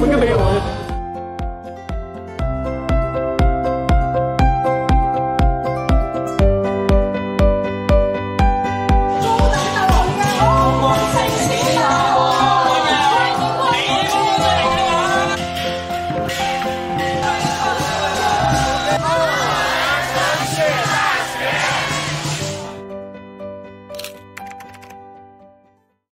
我也没有。